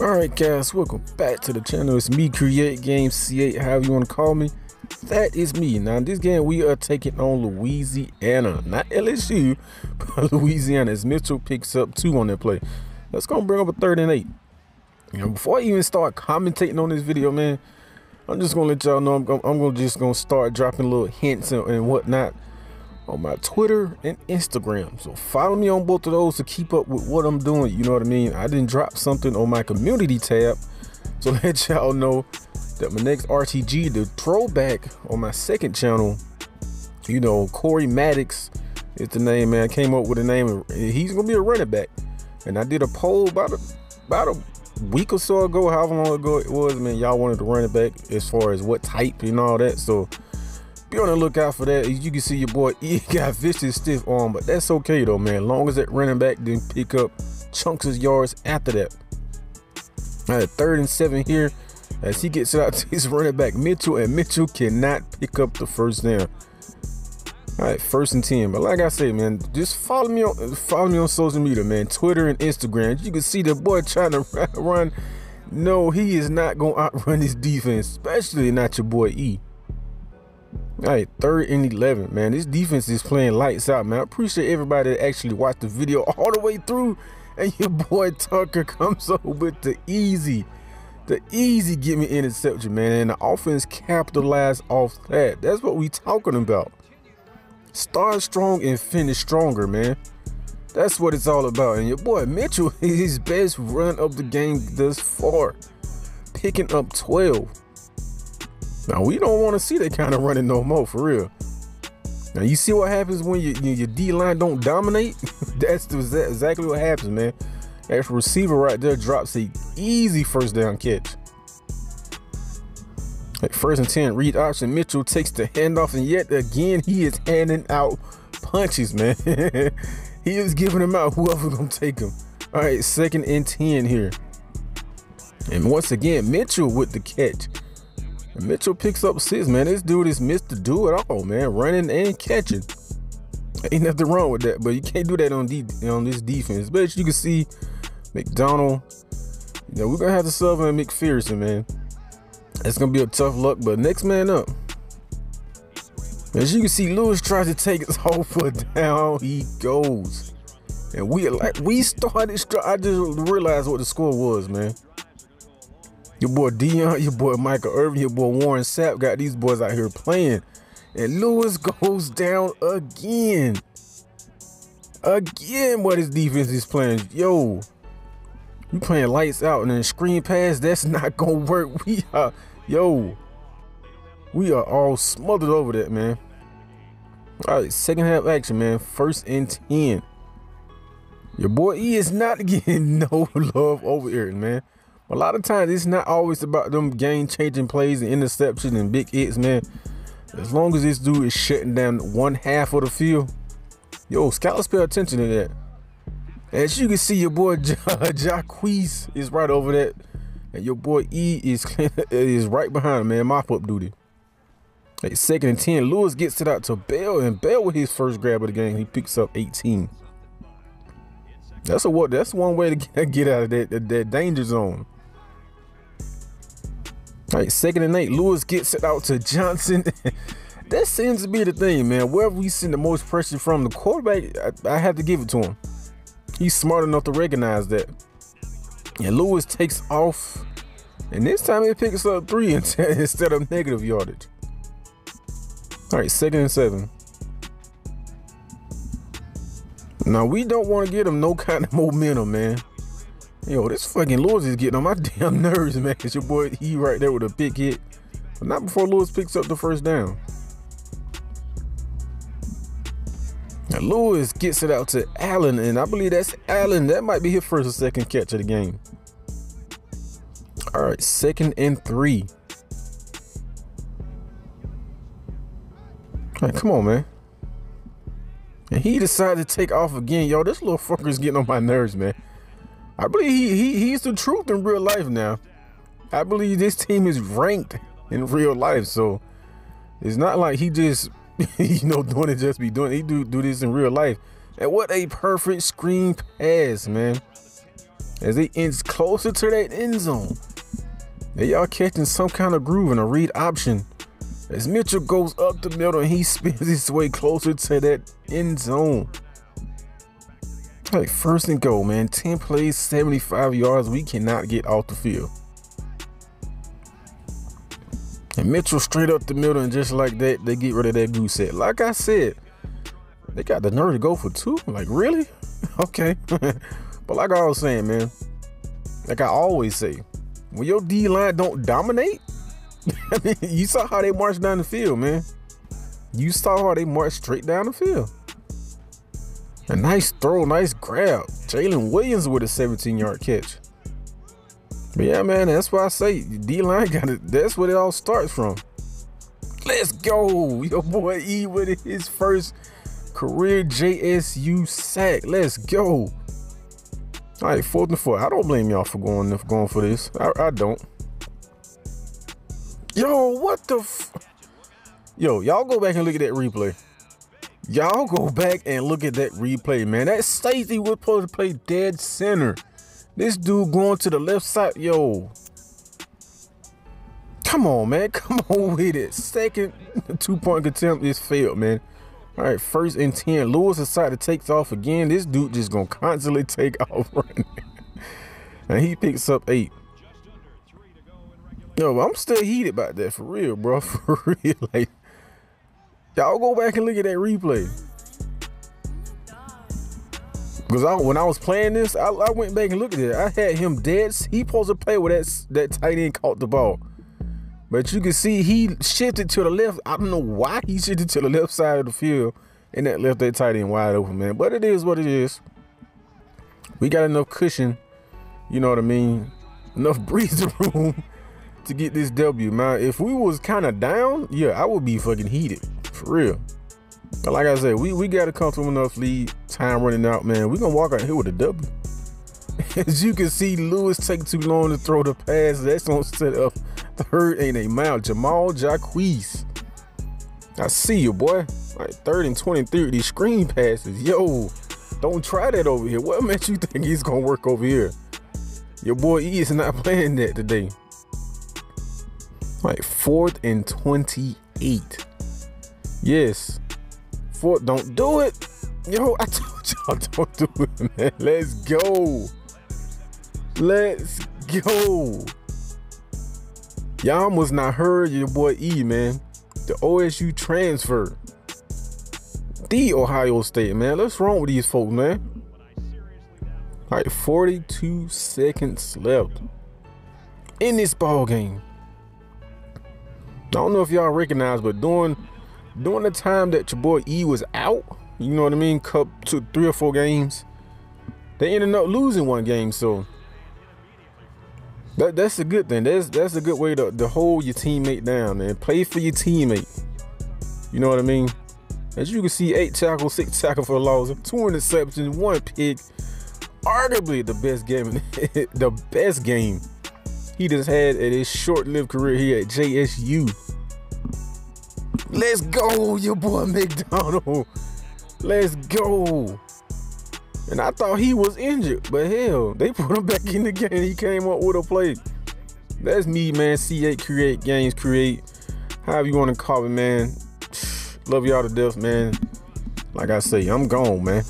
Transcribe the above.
Alright guys, welcome back to the channel. It's me, Create Game C8, however you want to call me. That is me. Now in this game we are taking on Louisiana. Not LSU, but Louisiana as Mitchell picks up two on their play. That's gonna bring up a third and eight. You know, before I even start commentating on this video, man, I'm just gonna let y'all know I'm, I'm, I'm gonna just gonna start dropping little hints and, and whatnot on my Twitter and Instagram. So follow me on both of those to keep up with what I'm doing. You know what I mean? I didn't drop something on my community tab. So let y'all know that my next RTG, the throwback on my second channel, you know, Corey Maddox is the name, man. I came up with a name. and He's gonna be a running back. And I did a poll about a about a week or so ago, however long ago it was, man. Y'all wanted to run it back as far as what type and all that. So be on the lookout for that. You can see your boy E got vicious stiff arm, but that's okay though, man. Long as that running back didn't pick up chunks of yards after that. All right, third and seven here as he gets it out to his running back Mitchell, and Mitchell cannot pick up the first down. All right, first and ten. But like I said, man, just follow me on follow me on social media, man, Twitter and Instagram. You can see the boy trying to run. No, he is not gonna outrun his defense, especially not your boy E. All right, third and 11, man. This defense is playing lights out, man. I appreciate everybody that actually watched the video all the way through. And your boy Tucker comes up with the easy, the easy get me interception, man. And the offense capitalized off that. That's what we talking about. Start strong and finish stronger, man. That's what it's all about. And your boy Mitchell, his best run of the game thus far, picking up 12. Now we don't want to see that kind of running no more, for real. Now you see what happens when you, your D line don't dominate. That's exactly what happens, man. That receiver right there drops a easy first down catch. At first and ten, read option. Mitchell takes the handoff, and yet again he is handing out punches, man. he is giving them out. Whoever gonna take him. All right, second and ten here. And once again, Mitchell with the catch. Mitchell picks up six, man. This dude is Mr. Do It All, man. Running and catching. Ain't nothing wrong with that, but you can't do that on D on this defense. But you can see McDonald. You know, we're gonna have to sub and McPherson, man. It's gonna be a tough luck, but next man up. As you can see, Lewis tries to take his whole foot down. He goes. And we like we started. I just realized what the score was, man. Your boy Dion, your boy Michael Irvin, your boy Warren Sapp got these boys out here playing. And Lewis goes down again. Again, what his defense is playing. Yo, you playing lights out and then screen pass, that's not gonna work. We are, yo, we are all smothered over that, man. All right, second half action, man. First and 10. Your boy E is not getting no love over here, man. A lot of times it's not always about them game changing plays and interceptions and big hits, man. As long as this dude is shutting down one half of the field, yo, scouts pay attention to that. As you can see, your boy ja is right over that, and your boy E is is right behind him, man. Mop up duty. Hey, second and 10, Lewis gets it out to Bell, and Bell with his first grab of the game, he picks up 18. That's a what? That's one way to get out of that, that danger zone. All right, second and eight. Lewis gets it out to Johnson. that seems to be the thing, man. Wherever we send the most pressure from the quarterback, I, I have to give it to him. He's smart enough to recognize that. And Lewis takes off. And this time he picks up three instead of negative yardage. All right, second and seven. Now we don't want to get him no kind of momentum, man. Yo, this fucking Lewis is getting on my damn nerves, man. It's your boy he right there with a big hit. But not before Lewis picks up the first down. Now Lewis gets it out to Allen, and I believe that's Allen. That might be his first or second catch of the game. All right, second and three. Come on, man. And he decided to take off again. Yo, this little fucker is getting on my nerves, man. I believe he, he he's the truth in real life now. I believe this team is ranked in real life, so it's not like he just you know doing it just be doing. He do do this in real life. And what a perfect screen pass, man. as they inch closer to that end zone. They y'all catching some kind of groove in a read option. As Mitchell goes up the middle and he spins his way closer to that end zone. Hey, first and go, man. 10 plays, 75 yards. We cannot get off the field. And Mitchell straight up the middle, and just like that, they get rid of that goose set. Like I said, they got the nerve to go for two. Like, really? okay. but like I was saying, man, like I always say, when your D line don't dominate, you saw how they marched down the field, man. You saw how they marched straight down the field. A nice throw, nice grab. Jalen Williams with a 17 yard catch. But yeah, man, that's why I say D line got it. That's where it all starts from. Let's go. Your boy E with his first career JSU sack. Let's go. All right, fourth and four. I don't blame y'all for going for going for this. I, I don't. Yo, what the? Yo, y'all go back and look at that replay. Y'all go back and look at that replay, man. That safety was supposed to play dead center. This dude going to the left side, yo. Come on, man. Come on with it. Second two-point attempt is failed, man. All right, first and 10. Lewis decided to take off again. This dude just going to constantly take off running. and he picks up eight. Yo, I'm still heated about that for real, bro. For real. Like, Y'all go back and look at that replay. Because I, when I was playing this, I, I, went back and looked at it. I had him dead. He supposed to play with that that tight end caught the ball. But you can see he shifted to the left. I don't know why he shifted to the left side of the field and that left that tight end wide open, man. But it is what it is. We got enough cushion, you know what I mean? Enough breathing room to get this W, man. If we was kind of down, yeah, I would be fucking heated. For real. But like I said, we, we got a comfortable enough lead. Time running out, man. we gonna walk out here with a W. As you can see, Lewis take too long to throw the pass. That's gonna set up third and a mile. Jamal Jacquees. I see you, boy. Like third and 23 these screen passes. Yo, don't try that over here. What makes you think he's gonna work over here? Your boy E is not playing that today. Like fourth and 28. Yes. Four, don't do it. Yo, I told y'all don't do it, man. Let's go. Let's go. Y'all must not heard your boy E, man. The OSU transfer. The Ohio State, man. What's wrong with these folks, man? All right, 42 seconds left in this ball game. I don't know if y'all recognize, but during during the time that your boy E was out, you know what I mean, cup two, three or four games, they ended up losing one game. So that that's a good thing. That's that's a good way to, to hold your teammate down and play for your teammate. You know what I mean? As you can see, eight tackles, six tackles for loss, two interceptions, one pick. Arguably the best game, the best game he just had in his short-lived career here at JSU. Let's go, your boy McDonald. Let's go. And I thought he was injured, but hell, they put him back in the game. He came up with a play. That's me, man. C8 create games, create. However you want to call it, man. Love y'all to death, man. Like I say, I'm gone, man.